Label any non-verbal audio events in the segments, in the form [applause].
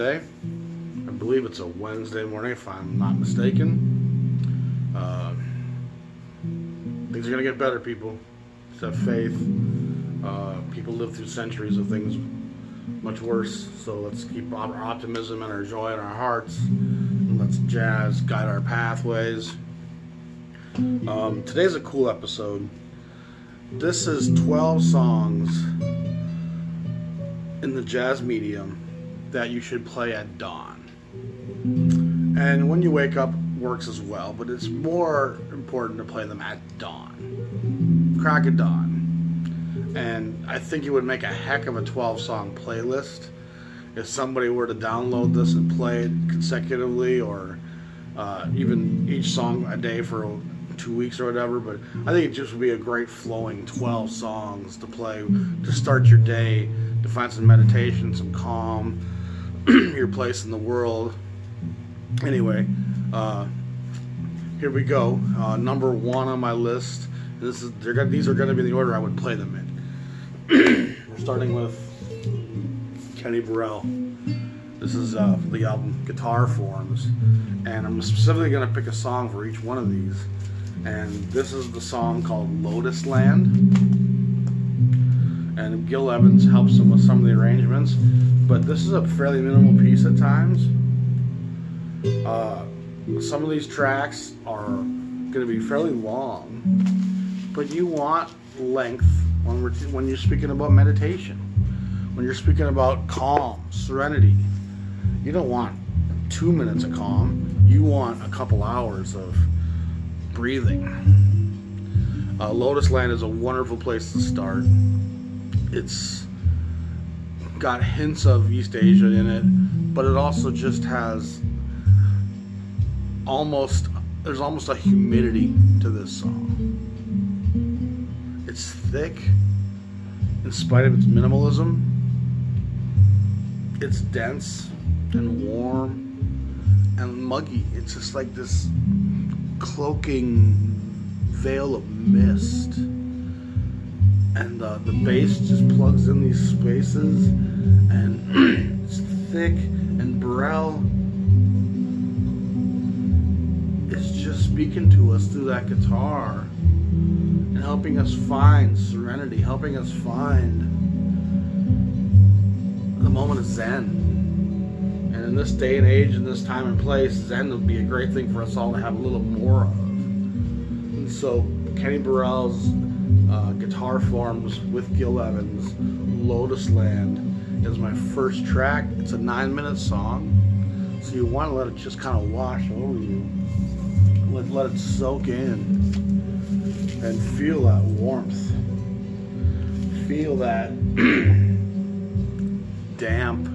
today? I believe it's a Wednesday morning, if I'm not mistaken. Better, people. Just have faith. Uh, people live through centuries of things much worse, so let's keep our optimism and our joy in our hearts. And let's jazz guide our pathways. Um, today's a cool episode. This is 12 songs in the jazz medium that you should play at dawn. And when you wake up works as well, but it's more important to play them at dawn. Crack of dawn. And I think it would make a heck of a 12 song playlist if somebody were to download this and play it consecutively or uh, even each song a day for two weeks or whatever. But I think it just would be a great flowing 12 songs to play to start your day to find some meditation, some calm, [clears throat] your place in the world. Anyway, uh, here we go. Uh, number one on my list. This is they're gonna, these are going to be the order I would play them in. [clears throat] We're starting with Kenny Burrell. This is uh, the album Guitar Forms, and I'm specifically going to pick a song for each one of these. And this is the song called Lotus Land and Gil Evans helps him with some of the arrangements. But this is a fairly minimal piece at times. Uh, some of these tracks are going to be fairly long, but you want length when we're when you're speaking about meditation, when you're speaking about calm, serenity. You don't want two minutes of calm. You want a couple hours of breathing. Uh, Lotus Land is a wonderful place to start it's got hints of East Asia in it, but it also just has almost there's almost a humidity to this song. Thick in spite of its minimalism. It's dense and warm and muggy. It's just like this cloaking veil of mist and uh, the bass just plugs in these spaces and [clears throat] it's thick and Burrell is just speaking to us through that guitar and helping us find serenity, helping us find the moment of Zen. And in this day and age, in this time and place, Zen would be a great thing for us all to have a little more of. And so Kenny Burrell's uh, guitar forms with Gil Evans. Lotus Land is my first track. It's a nine minute song. So you want to let it just kind of wash over you. Let, let it soak in and feel that warmth. Feel that [clears throat] damp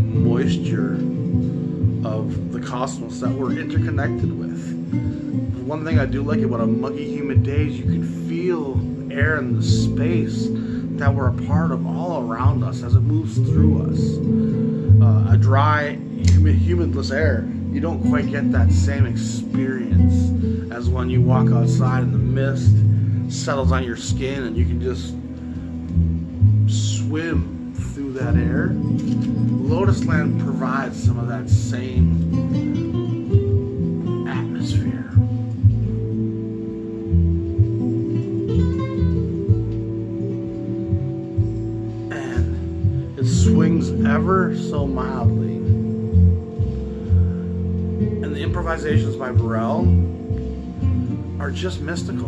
moisture of the cosmos that we're interconnected with one thing I do like about a muggy, humid day is you can feel air in the space that we're a part of all around us as it moves through us. Uh, a dry, humid, humidless air, you don't quite get that same experience as when you walk outside and the mist settles on your skin and you can just swim through that air. Lotus Land provides some of that same atmosphere. And it swings ever so mildly. And the improvisations by Burrell are just mystical.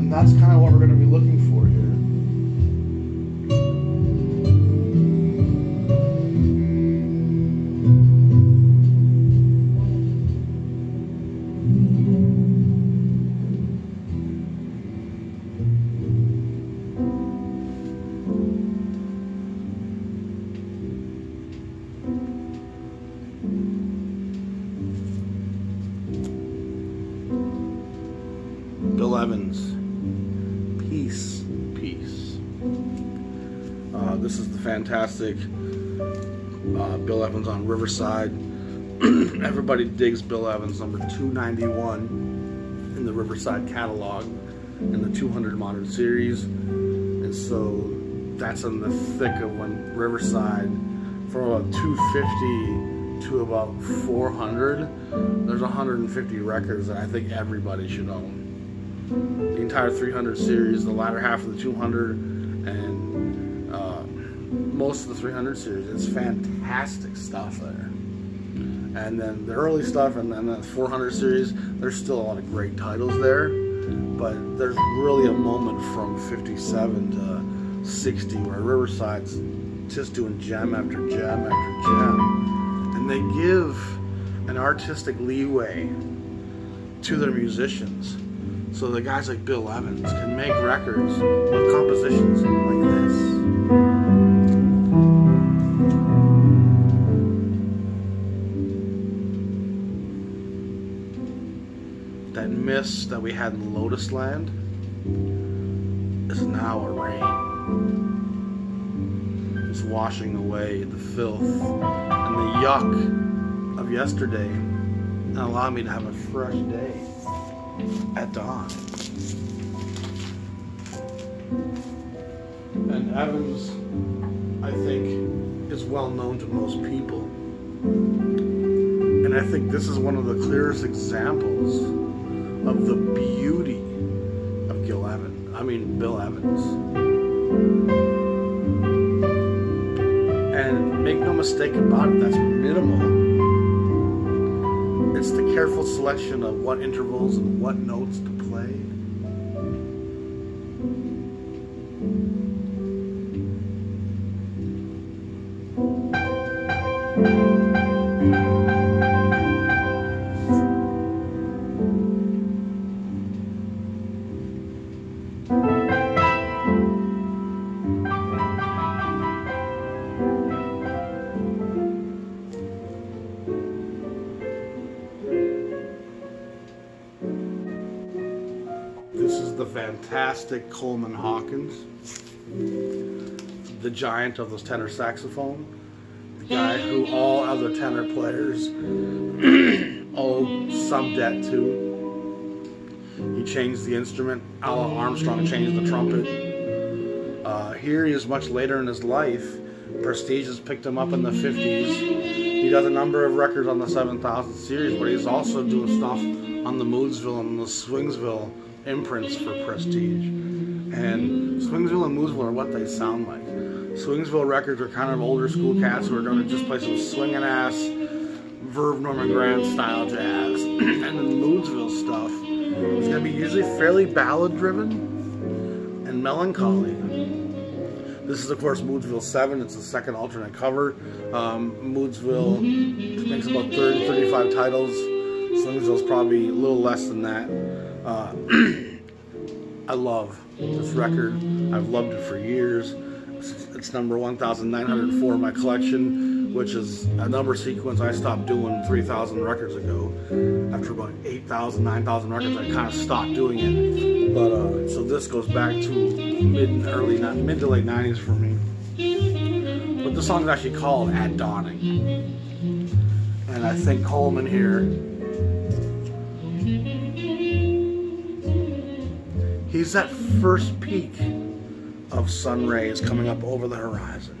And that's kind of what we're going to be looking Uh, this is the fantastic uh, Bill Evans on Riverside. [clears throat] Everybody digs Bill Evans, number 291 in the Riverside catalog in the 200 modern series. And so that's in the thick of when Riverside, from about 250 to about 400, there's 150 records that I think everybody should own. The entire 300 series, the latter half of the 200, and uh, most of the 300 series. It's fantastic stuff there. And then the early stuff and then the 400 series, there's still a lot of great titles there. But there's really a moment from 57 to 60 where Riverside's just doing gem after gem after gem. And they give an artistic leeway to their musicians. So the guys like Bill Evans can make records with compositions like mist that we had in Lotus Land is now a rain. It's washing away the filth and the yuck of yesterday and allow me to have a fresh day at dawn. And Evans, I think, is well known to most people. And I think this is one of the clearest examples of the beauty of Gil Evans. I mean, Bill Evans. And make no mistake about it, that's minimal. It's the careful selection of what intervals and what notes to play. Fantastic Coleman Hawkins, the giant of the tenor saxophone, the guy who all other tenor players [clears throat] owe some debt to. He changed the instrument. Al Armstrong changed the trumpet. Uh, here he is much later in his life. Prestige has picked him up in the 50s. He does a number of records on the 7000 series, but he's also doing stuff on the Moodsville and the Swingsville imprints for Prestige. And Swingsville and Moodsville are what they sound like. Swingsville records are kind of older school cats who are going to just play some swinging ass Verve Norman Granz style jazz. [clears throat] and then Moodsville stuff is going to be usually fairly ballad driven and melancholy. This is, of course, Moodsville 7. It's the second alternate cover. Um, Moodsville makes about 30, 35 titles. Swingsville's probably a little less than that. Uh, [clears throat] I love this record. I've loved it for years. It's, number 1,904 in my collection, which is a number sequence I stopped doing 3,000 records ago. After about 8,000, 9,000 records, I kind of stopped doing it. But uh, so this goes back to mid and early, mid to late 90s for me. But the song is actually called At Dawning. And I think Coleman here He's that first peak of sun rays coming up over the horizon.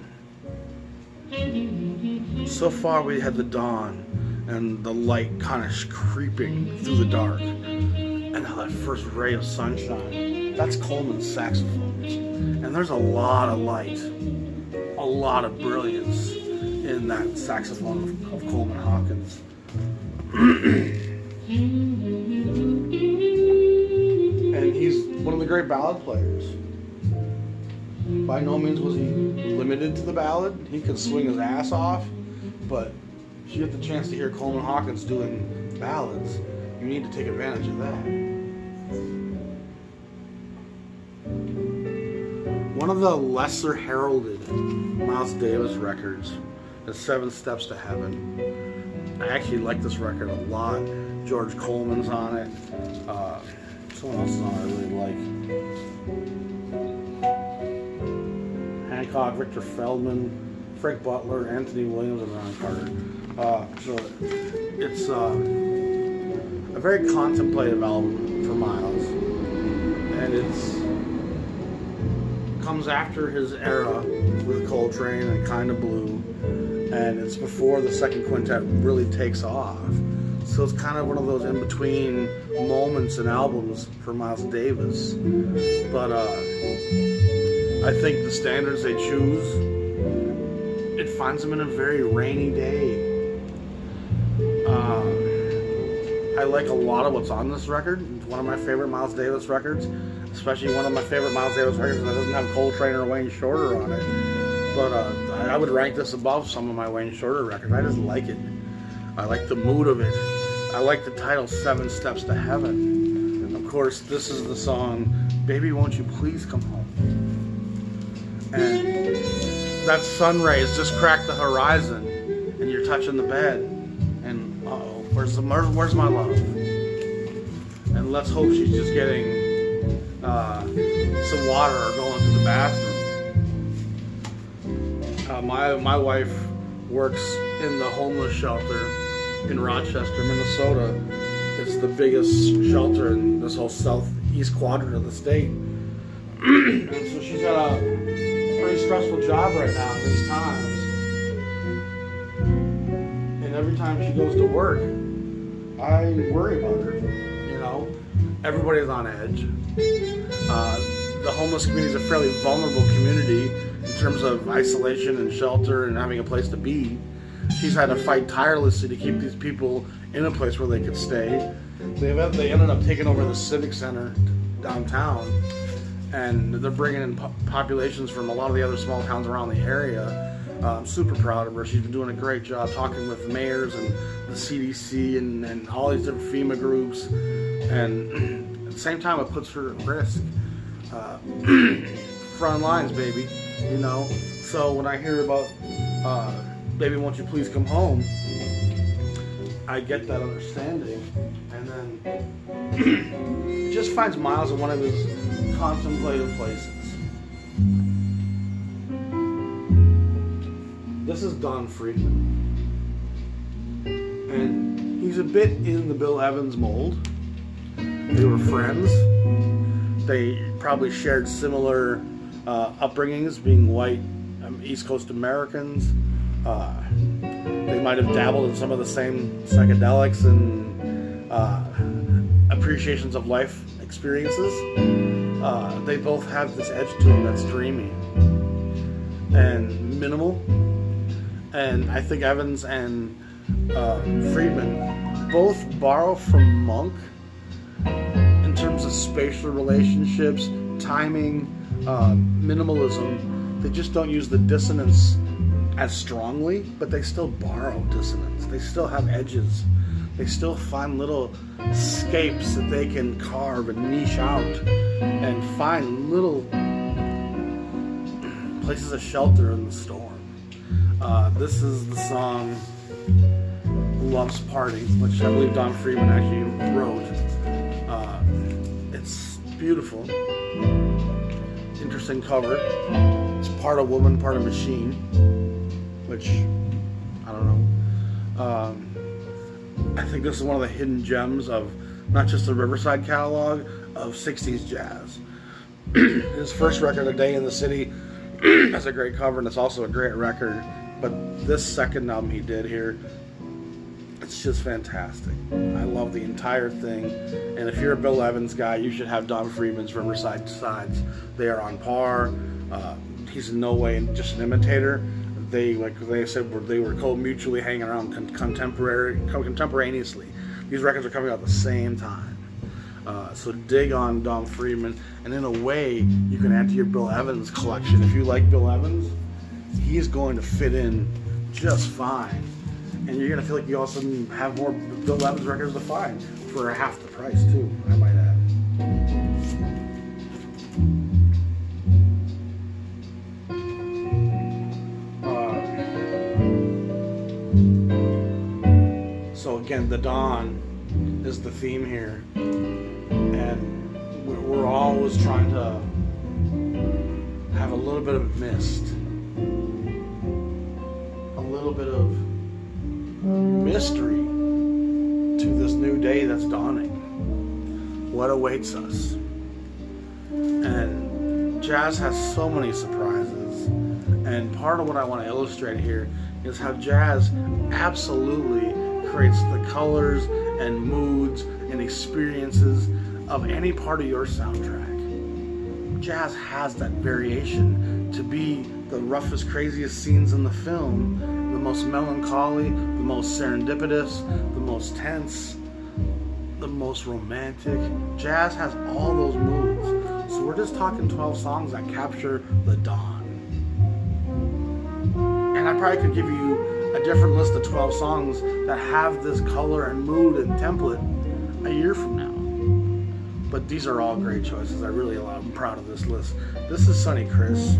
So far, we had the dawn and the light kind of creeping through the dark. And now that first ray of sunshine, that's Coleman's saxophone. And there's a lot of light, a lot of brilliance in that saxophone of, of Coleman Hawkins. [clears throat] great ballad players. By no means was he limited to the ballad. He could swing his ass off, but if you get the chance to hear Coleman Hawkins doing ballads, you need to take advantage of that. One of the lesser heralded Miles Davis records is Seven Steps to Heaven. I actually like this record a lot. George Coleman's on it. Uh, Someone else song I really like. Hancock, Victor Feldman, Frank Butler, Anthony Williams, and Ron Carter. Uh, so it's uh, a very contemplative album for Miles, and it's comes after his era with Coltrane and Kind of Blue, and it's before the second quintet really takes off. So it's kind of one of those in between moments and albums for Miles Davis. But uh, I think the standards they choose, it finds them in a very rainy day. Uh, I like a lot of what's on this record. It's one of my favorite Miles Davis records especially one of my favorite Miles Davis records that doesn't have Coltrane or Wayne Shorter on it. But uh, I would rank this above some of my Wayne Shorter records. I just like it. I like the mood of it. I like the title Seven Steps to Heaven. And of course, this is the song Baby Won't You Please Come Home. And that sun rays just cracked the horizon and you're touching the bed. And oh, where's where's my love? And let's hope she's just getting uh, some water or going to the bathroom. Uh, my my wife works in the homeless shelter in Rochester, Minnesota. It's the biggest shelter in this whole southeast quadrant of the state. [clears throat] and so she's got a pretty stressful job right now at these times. And every time she goes to work, I worry about her. You know, everybody's on edge. Uh, the homeless community is a fairly vulnerable community in terms of isolation and shelter and having a place to be. She's had to fight tirelessly to keep these people in a place where they could stay. They, they ended up taking over the civic center downtown, and they're bringing in po- populations from a lot of the other small towns around the area. Uh, I'm super proud of her. She's been doing a great job talking with mayors and the CDC and, and all these different FEMA groups. And [clears throat] at the same time, it puts her at risk. Uh, [clears throat] front lines, baby. You know. So when I hear about, uh, baby, won't you please come home? I get that understanding, and then [clears throat] just finds Miles in one of his contemplative places. This is Don Friedman, and he's a bit in the Bill Evans mold they were friends. They probably shared similar uh, upbringings, being white um, East Coast Americans. Uh, they might have dabbled in some of the same psychedelics and uh, appreciations of life experiences. Uh, they both have this edge to them that's dreamy and minimal. And I think Evans and uh, Friedman both borrow from Monk in terms of spatial relationships, timing, uh, minimalism. They just don't use the dissonance as strongly, but they still borrow dissonance. They still have edges. They still find little scapes that they can carve and niche out and find little places of shelter in the storm. Uh, this is the song Love's Parting, which I believe Don Friedman actually wrote It's beautiful. Interesting cover. It's part of woman, part of machine, which I don't know. Um, I think this is one of the hidden gems of not just the Riverside catalog of 60s jazz. [clears throat] His first record, A Day in the City, [clears throat] has a great cover and it's also a great record. But this second album he did here it's just fantastic. I love the entire thing. And if you're a Bill Evans guy, you should have Don Friedman's Riverside Sides. They are on par. Uh, he's in no way just an imitator. They, like they said, were, they were co-mutually hanging around con- contemporary, contemporaneously. These records are coming out at the same time. Uh, so dig on Don Friedman, and in a way, you can add to your Bill Evans collection. If you like Bill Evans, he's going to fit in just fine and you're gonna feel like you also have more Bill Evans records to find for half the price too. I might again, the dawn is the theme here, and we're always trying to have a little bit of mist, a little bit of mystery to this new day that's dawning. What awaits us? And jazz has so many surprises. And part of what I want to illustrate here is how jazz absolutely creates the colors and moods and experiences of any part of your soundtrack. Jazz has that variation to be the roughest, craziest scenes in the film, the most melancholy, the most serendipitous, the most tense, the most romantic. Jazz has all those moods. So we're just talking 12 songs that capture the dawn. And I probably could give you a different list of 12 songs that have this color and mood and template a year from now. But these are all great choices. I really I'm proud of this list. This is Sonny Criss.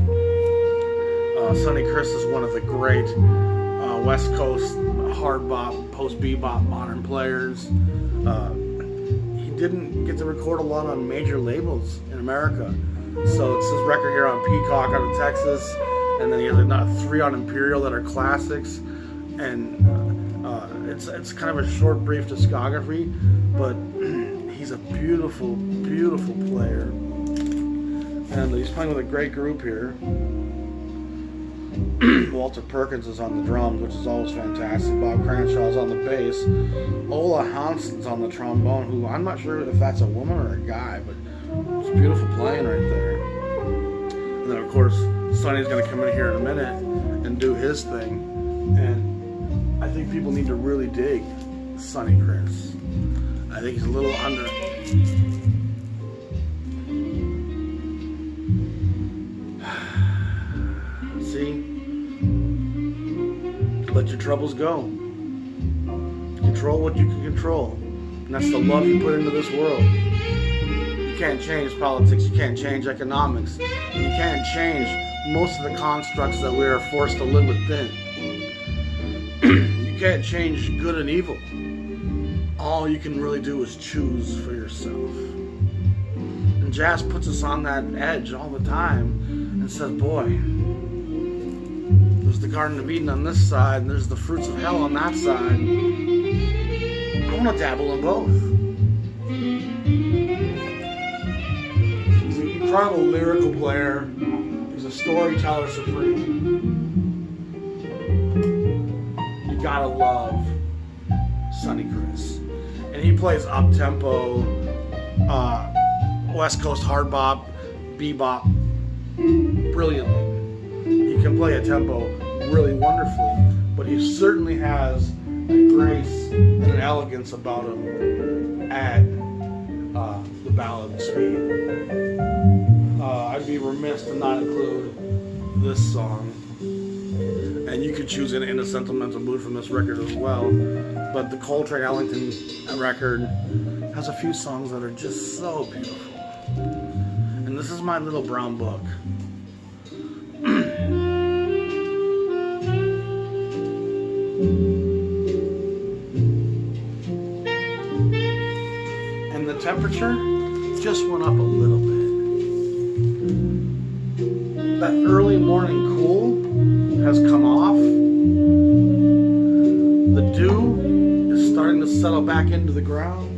Uh, Sonny Criss is one of the great uh, West Coast hard bop, post bebop modern players. Uh, he didn't get to record a lot on major labels in America. So it's his record here on Peacock out of Texas, and then he has like, three on Imperial that are classics. And uh, it's it's kind of a short, brief discography, but [clears throat] he's a beautiful, beautiful player. And he's playing with a great group here. [clears throat] Walter Perkins is on the drums, which is always fantastic. Bob Cranshaw is on the bass. Ola Hanson's on the trombone, who I'm not sure if that's a woman or a guy, but it's beautiful playing right there. And then, of course, Sonny's going to come in here in a minute and do his thing. And people need to really dig Sonny Criss. I think he's a little under. [sighs] See? Let your troubles go. Control what you can control. And that's the love you put into this world. You can't change politics, you can't change economics, you can't change most of the constructs that we are forced to live within. Can't change good and evil all you can really do is choose for yourself. And jazz puts us on that edge all the time and says, boy, there's the Garden of Eden on this side, and there's the fruits of hell on that side. I want to dabble in both. He's an incredible lyrical player. He's a storyteller supreme. Gotta love Sonny Criss. and he plays up tempo, uh, West Coast hard bop, bebop brilliantly. He can play a tempo really wonderfully, but he certainly has a grace and an elegance about him at uh, the ballad speed. Uh, I'd be remiss to not include this song and you could choose in, in a sentimental mood from this record as well. But the Coltrane Ellington record has a few songs that are just so beautiful. And this is my little brown book. [clears throat] and the temperature just went up a little bit. That early morning cool has come off. The dew is starting to settle back into the ground.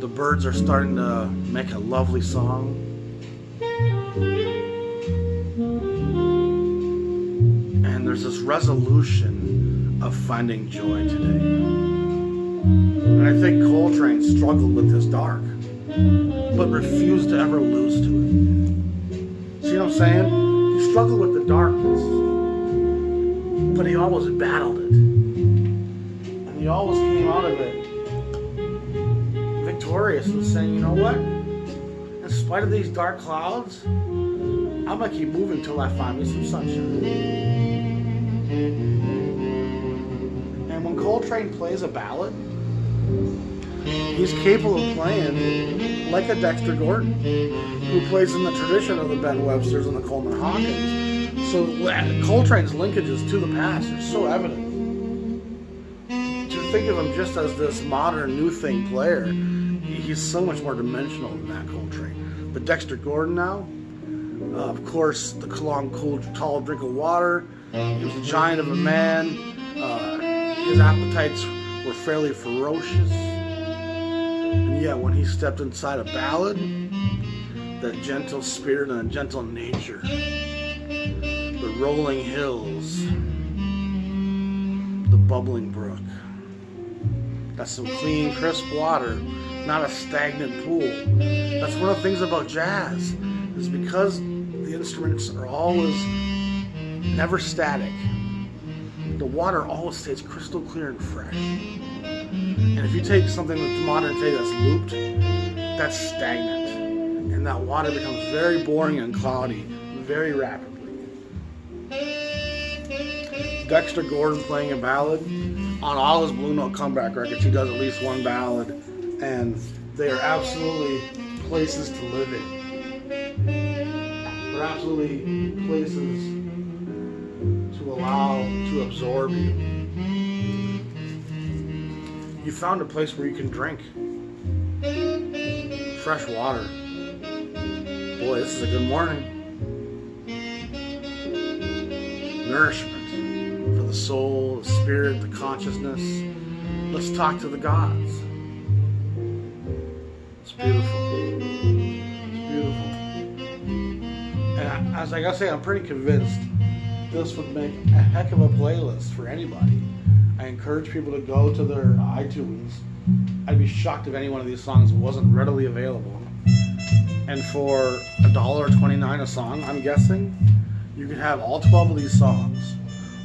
The birds are starting to make a lovely song. And there's this resolution of finding joy today. And I think Coltrane struggled with his dark, but refused to ever lose to it. See what I'm saying? He struggled with the darkness, but he always battled it. And he always came out of it victorious and saying, you know what? In spite of these dark clouds, I'm gonna keep moving until I find me some sunshine. And when Coltrane plays a ballad, He's capable of playing like a Dexter Gordon, who plays in the tradition of the Ben Websters and the Coleman Hawkins, So Coltrane's linkages to the past are so evident. To think of him just as this modern new thing player, he's so much more dimensional than that Coltrane. But Dexter Gordon now, uh, of course, the long, cool, tall drink of water. He was a giant of a man. Uh, his appetites fairly ferocious. And yet, when he stepped inside a ballad, that gentle spirit and a gentle nature, the rolling hills, the bubbling brook. That's some clean, crisp water, not a stagnant pool. That's one of the things about jazz, is because the instruments are always never static. The water always stays crystal clear and fresh. And if you take something that's modern day that's looped, that's stagnant. And that water becomes very boring and cloudy very rapidly. Dexter Gordon playing a ballad. On all his Blue Note comeback records, he does at least one ballad, and they are absolutely places to live in. They're absolutely places to allow to absorb you. You found a place where you can drink fresh water. Boy, this is a good morning. Nourishment for the soul, the spirit, the consciousness. Let's talk to the gods. It's beautiful. It's beautiful. And as I gotta say, I'm pretty convinced this would make a heck of a playlist for anybody. I encourage people to go to their iTunes. I'd be shocked if any one of these songs wasn't readily available. And for a dollar twenty-nine a song, I'm guessing, you could have all 12 of these songs.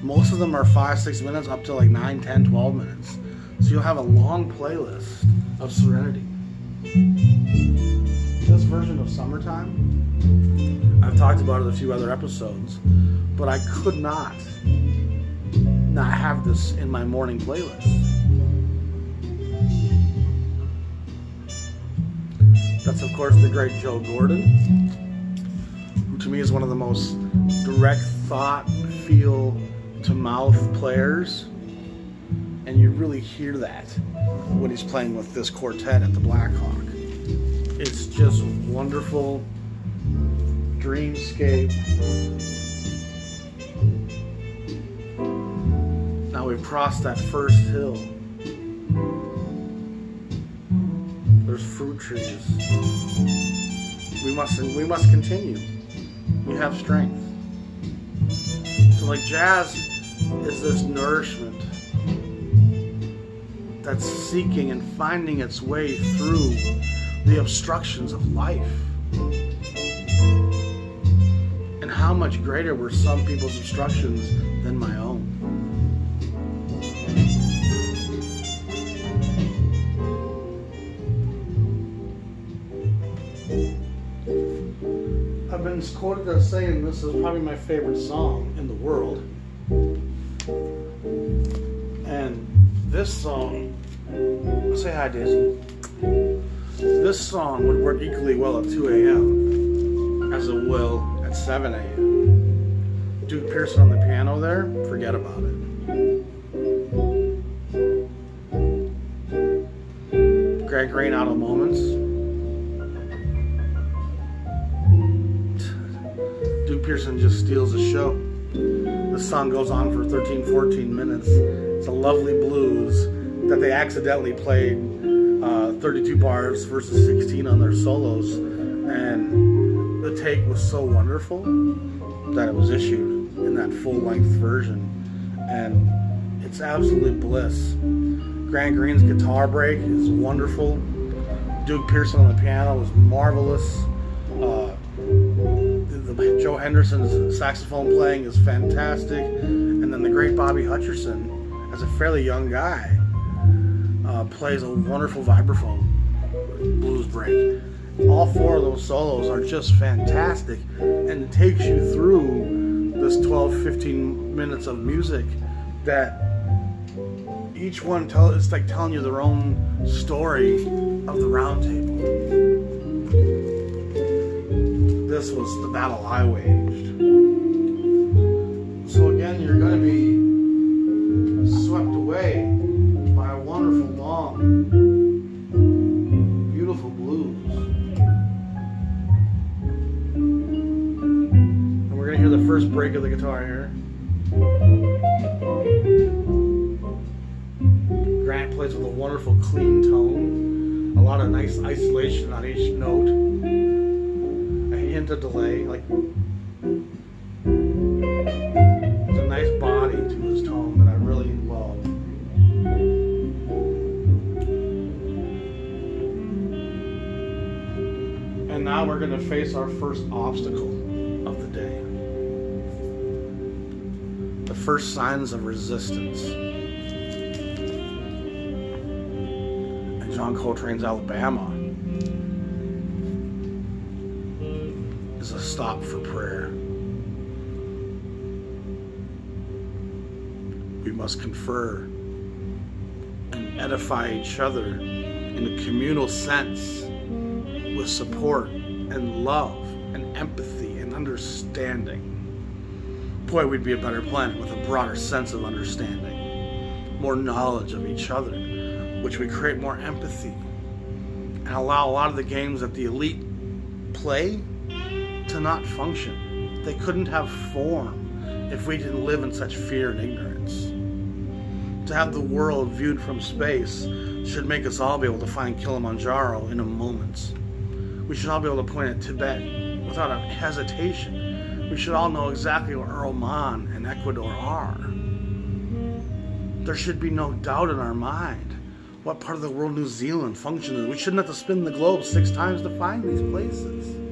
Most of them are 5, 6 minutes, up to like 9, 10, 12 minutes. So you'll have a long playlist of Serenity. This version of Summertime, I've talked about it a few other episodes, but I could not not have this in my morning playlist. That's, of course, the great Joe Gordon, who to me is one of the most direct thought, feel to mouth players. And you really hear that when he's playing with this quartet at the Blackhawk. It's just wonderful, dreamscape. Now we've crossed that first hill. There's fruit trees. We must we must continue. We have strength. So like jazz is this nourishment that's seeking and finding its way through the obstructions of life. And how much greater were some people's obstructions quoted as saying this is probably my favorite song in the world. And this song, say hi, Daisy. This song would work equally well at 2 a.m. as it will at 7 a.m. Duke Pearson on the piano there, forget about it. Grant Green out of moments. Pearson just steals the show. The song goes on for 13, 14 minutes. It's a lovely blues that they accidentally played uh, 32 bars versus 16 on their solos. And the take was so wonderful that it was issued in that full length version. And it's absolutely bliss. Grant Green's guitar break is wonderful. Duke Pearson on the piano was marvelous. Joe Henderson's saxophone playing is fantastic. And then the great Bobby Hutcherson, as a fairly young guy, uh, plays a wonderful vibraphone blues break. All four of those solos are just fantastic, and takes you through this 12 15 minutes of music that each one tell it's like telling you their own story of the round table. This was the battle I waged. So again, you're going to be swept away by a wonderful, long, beautiful blues. And we're going to hear the first break of the guitar here. Grant plays with a wonderful, clean tone. A lot of nice isolation on each note. Hint delay, like there's a nice body to his tone that I really love. And now we're going to face our first obstacle of the day. The first signs of resistance. And John Coltrane's Alabama is a stop for prayer. We must confer and edify each other in a communal sense with support and love and empathy and understanding. Boy, we'd be a better planet with a broader sense of understanding, more knowledge of each other, which would create more empathy and allow a lot of the games that the elite play to not function. They couldn't have form if we didn't live in such fear and ignorance. To have the world viewed from space should make us all be able to find Kilimanjaro in a moment. We should all be able to point at Tibet without a hesitation. We should all know exactly where Oman and Ecuador are. There should be no doubt in our mind what part of the world New Zealand functions. We shouldn't have to spin the globe six times to find these places.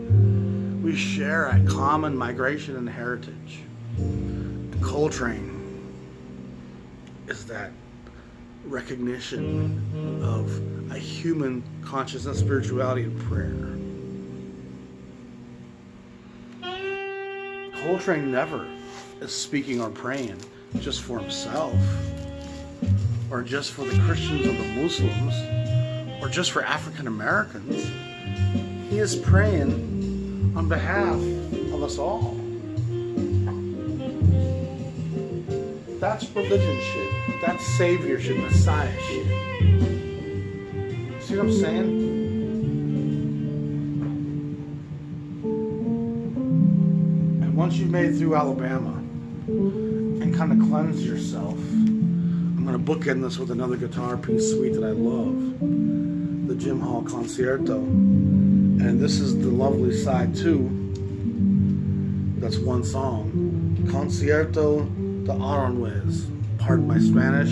We share a common migration and heritage. Coltrane is that recognition of a human consciousness, spirituality, and prayer. Coltrane never is speaking or praying just for himself, or just for the Christians or the Muslims, or just for African Americans. He is praying on behalf of us all. That's religion shit. That's saviorship, messiah shit. See what I'm saying? And once you've made it through Alabama and kind of cleanse yourself, I'm going to bookend this with another guitar piece suite that I love the Jim Hall Concerto. And this is the lovely side two. That's one song. Concierto de Aranjuez. Pardon my Spanish.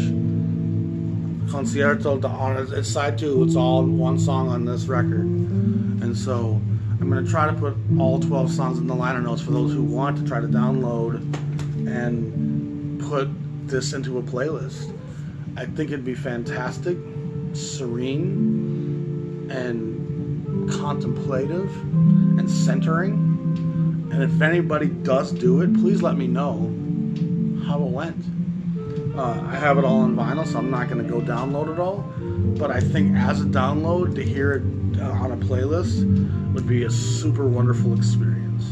Concierto de Aranjuez. It's side two. It's all one song on this record. And so I'm going to try to put all 12 songs in the liner notes for those who want to try to download and put this into a playlist. I think it'd be fantastic, serene, and contemplative and centering. And if anybody does do it, please let me know how it went. Uh, I have it all on vinyl, so I'm not going to go download it all. But I think as a download, to hear it uh, on a playlist would be a super wonderful experience.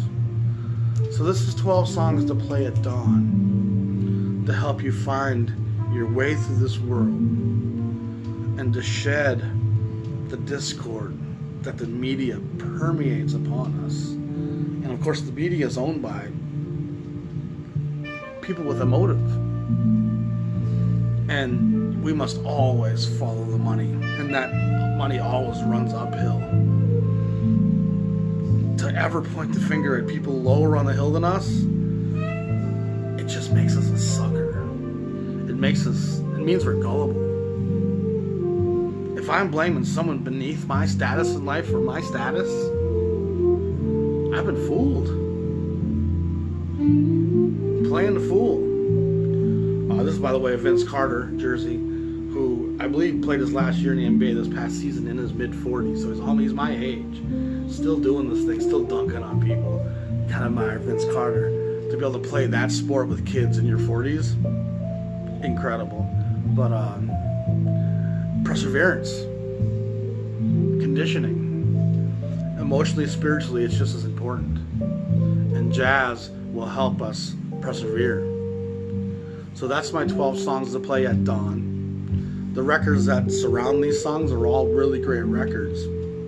So this is 12 songs to play at dawn to help you find your way through this world and to shed the discord that the media permeates upon us. And of course, the media is owned by people with a motive. And we must always follow the money, and that money always runs uphill. To ever point the finger at people lower on the hill than us, it just makes us a sucker. It makes us, it means we're gullible. If I'm blaming someone beneath my status in life for my status, I've been fooled. Playing the fool. Uh, this is, by the way, Vince Carter jersey, who I believe played his last year in the NBA this past season in his mid 40s. So he's almost my age, still doing this thing, still dunking on people. Kind of admire Vince Carter to be able to play that sport with kids in your 40s. Incredible, but um, perseverance, conditioning, emotionally, spiritually, it's just as important. And jazz will help us persevere So that's my 12 songs to play at dawn. The records that surround these songs are all really great records,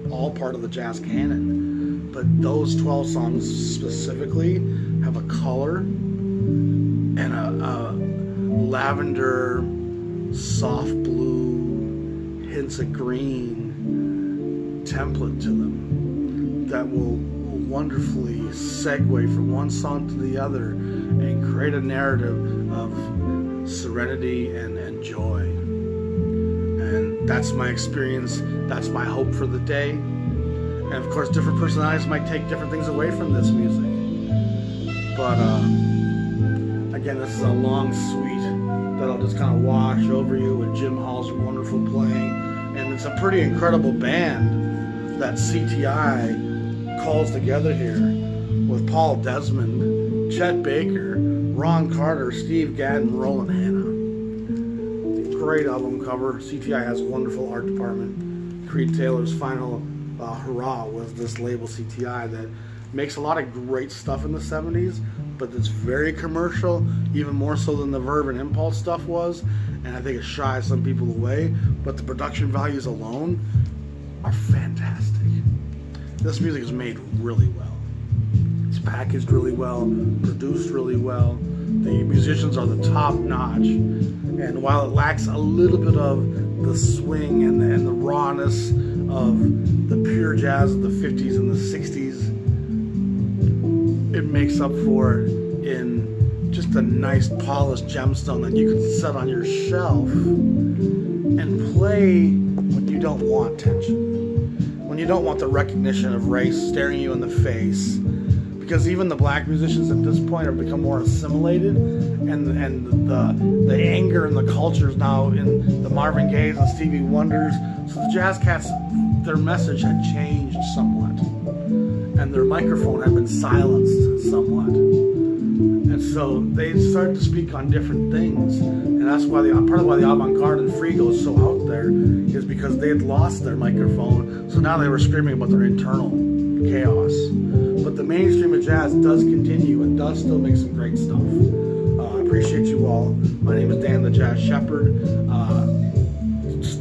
all part of the jazz canon. But those 12 songs specifically have a color and a, a lavender, soft blue, hints of green template to them that will wonderfully segue from one song to the other and create a narrative of serenity and, and joy. And that's my experience. That's my hope for the day. And of course, different personalities might take different things away from this music. But uh, again, this is a long suite that I'll just kind of wash over you with Jim Hall's wonderful playing. It's a pretty incredible band that CTI calls together here with Paul Desmond, Chet Baker, Ron Carter, Steve Gadd, and Roland Hanna. Great album cover. CTI has a wonderful art department. Creed Taylor's final uh, hurrah was this label CTI that makes a lot of great stuff in the 70s, but it's very commercial, even more so than the Verve and Impulse stuff was. And I think it shies some people away, but the production values alone are fantastic. This music is made really well. It's packaged really well, produced really well. The musicians are the top notch. And while it lacks a little bit of the swing and the, and the rawness of the pure jazz of the 50s and the 60s, it makes up for in just a nice polished gemstone that you can set on your shelf and play when you don't want tension, when you don't want the recognition of race staring you in the face. Because even the black musicians at this point have become more assimilated, and and the the anger and the culture is now in the Marvin Gayes and Stevie Wonders. So the Jazz Cats, their message had changed somewhat and their microphone had been silenced somewhat. And so they started to speak on different things. And that's why the part of why the avant-garde and free goes so out there is because they had lost their microphone. So now they were screaming about their internal chaos. But the mainstream of jazz does continue and does still make some great stuff. Uh, I appreciate you all. My name is Dan the Jazz Shepherd. Uh,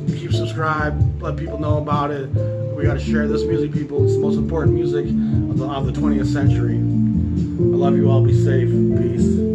keep subscribed, let people know about it. We got to share this music, people. It's the most important music of the 20th century. I love you all. Be safe. Peace.